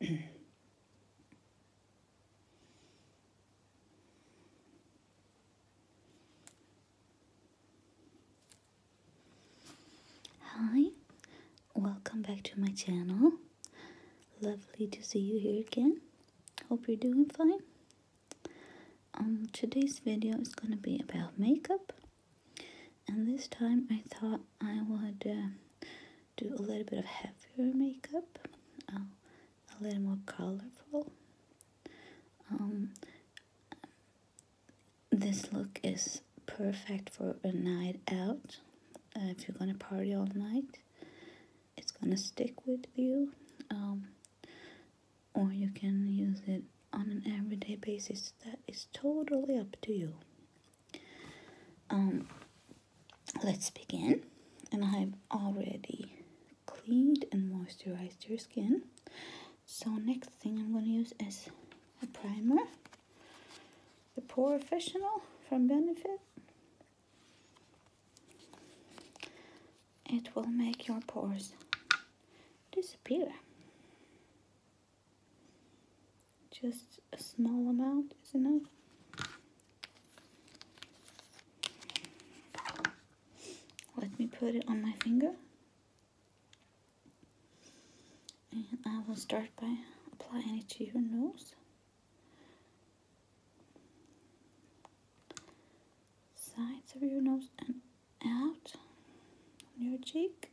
Hi, welcome back to my channel. Lovely to see you here again. Hope you're doing fine. Um, today's video is going to be about makeup. And this time I thought I would uh, do a little bit of heavier makeup. A little more colorful. Um, this look is perfect for a night out. Uh, if you're gonna party all night it's gonna stick with you. Um, or you can use it on an everyday basis. That is totally up to you. Um, let's begin. And I've already cleaned and moisturized your skin so next thing I'm going to use is a primer the POREfessional from Benefit it will make your pores disappear. Just a small amount is enough. Let me put it on my finger. And I will start by applying it to your nose. Sides of your nose and out on your cheek.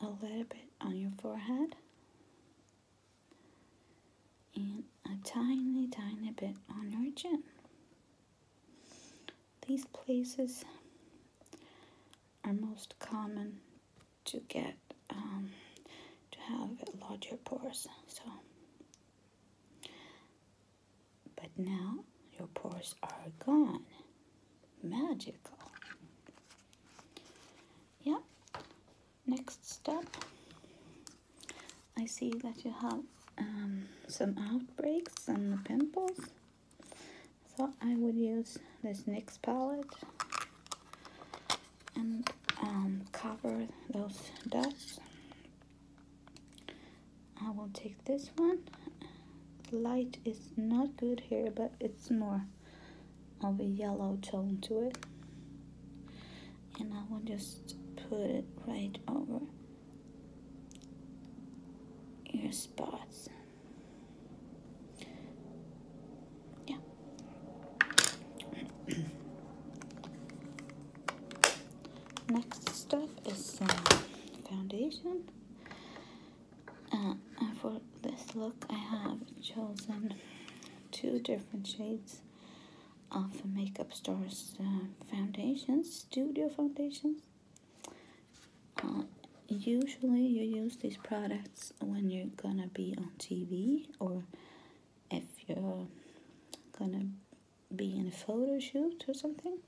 A little bit on your forehead. And a tiny, tiny bit on your chin. These places are most common to get um, to have larger pores. So, but now your pores are gone. Magical. Yeah. Next step. I see that you have um, some outbreaks and pimples. So I would use this NYX palette and um, cover those dots. I will take this one. Light is not good here but it's more of a yellow tone to it. And I will just put it right over your spots yeah next step is uh, foundation uh, for this look I have chosen two different shades of Makeup Store's uh, foundations, studio foundations. Uh, usually you use these products when you're gonna be on TV or if you're gonna be in a photo shoot or something.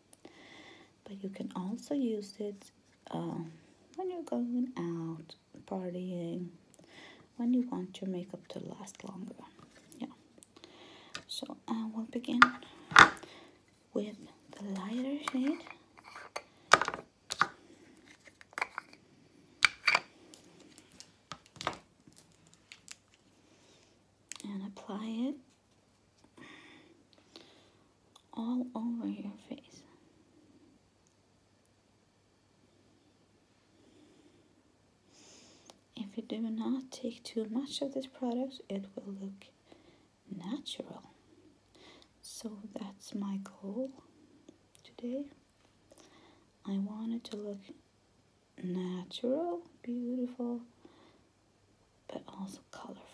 But you can also use it uh, when you're going out, partying, when you want your makeup to last longer. Yeah. So I will begin with the lighter shade. And apply it all over your face. If you do not take too much of this product, it will look natural. So that's my goal today. I want it to look natural, beautiful, but also colorful.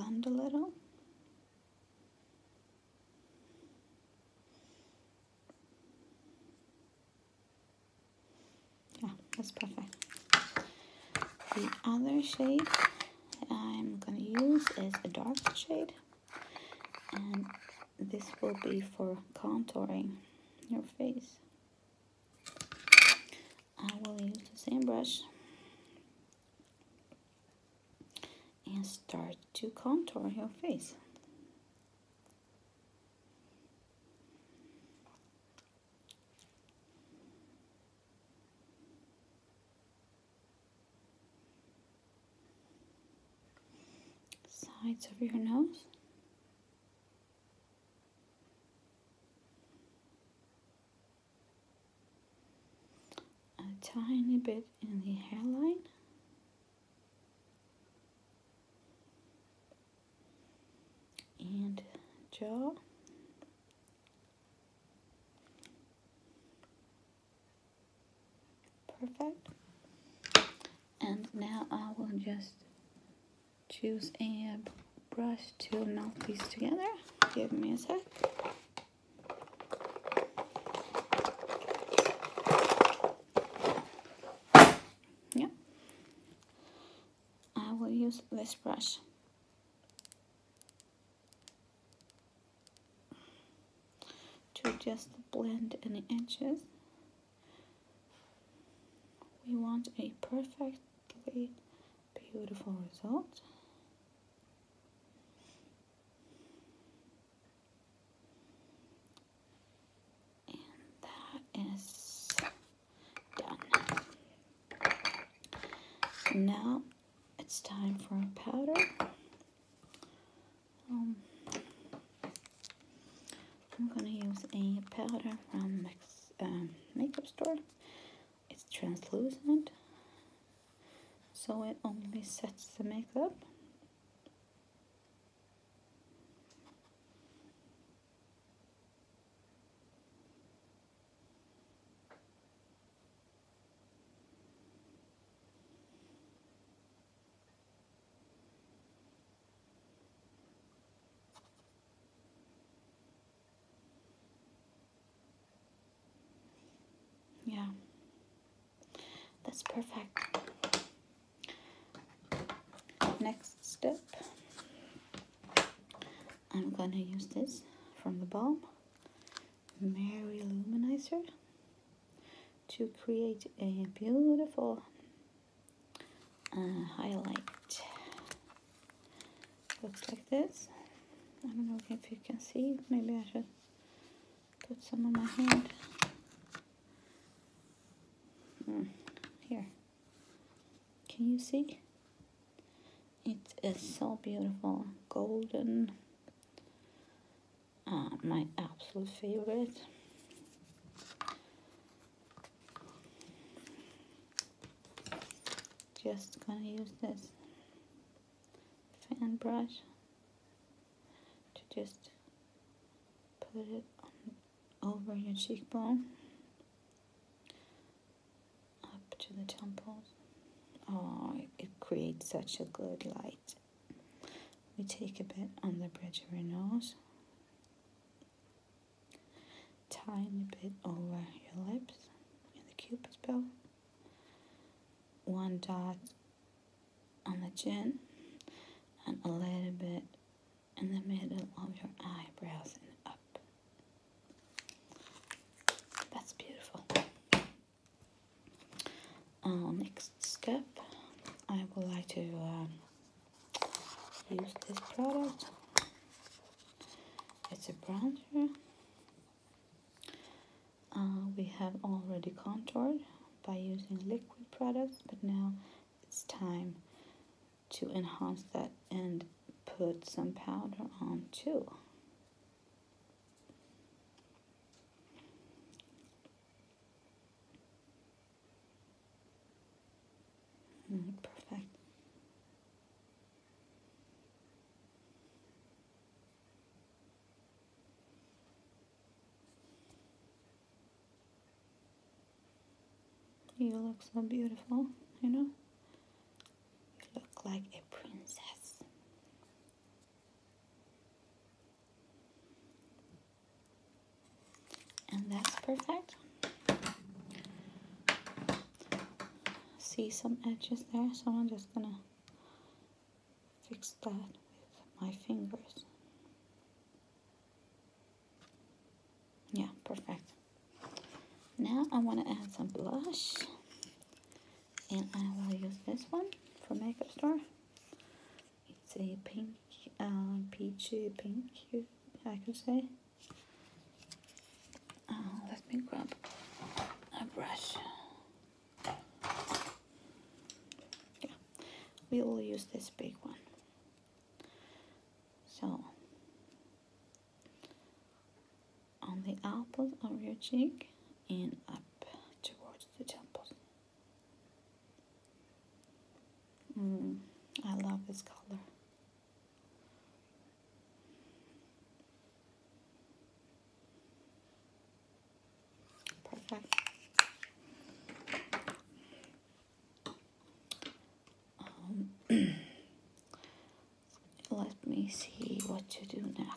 Blend a little. Yeah, that's perfect. The other shade I'm to use is a dark shade. And this will be for contouring your face. I will use the same brush and start to contour your face. Sides of your nose. A tiny bit in the hairline. Jaw. Perfect. And now I will just choose a brush to melt these together. Give me a sec. Yeah. I will use this brush. To just blend any edges. We want a perfectly beautiful result. And that is done. Now it's time for a powder. Um, I'm gonna use powder from um, Makeup Store. It's translucent, so it only sets the makeup. Yeah, that's perfect. Next step, I'm gonna use this from the Balm Mary-Lou Manizer to create a beautiful uh, highlight. Looks like this. I don't know if you can see. Maybe I should put some on my hand. Mm, here. Can you see? It is so beautiful. Golden. Uh, my absolute favorite. Just gonna use this fan brush to just put it over your cheekbone up to the temples. Oh, it creates such a good light. We take a bit on the bridge of your nose, tiny bit over your lips in the cupid's bow, one dot on the chin, and a little bit in the middle of your eyebrows and up. That's beautiful. Uh, next step, I would like to um, use this product. It's a bronzer. Uh, we have already contoured by using liquid products, but now it's time to enhance that and put some powder on too. Mm, perfect. You look so beautiful, you know? You look like a princess. And that's perfect. See some edges there, so I'm just gonna fix that with my fingers. Yeah, perfect. Now I want to add some blush. and I will use this one from Makeup Store. It's a pink, uh, peachy pink, I could say. Uh, let me grab a brush. Yeah, we will use this big one. So, on the apples of your cheek and up towards the temples. Mm, I love this color. Perfect. Um, let me see what to do now.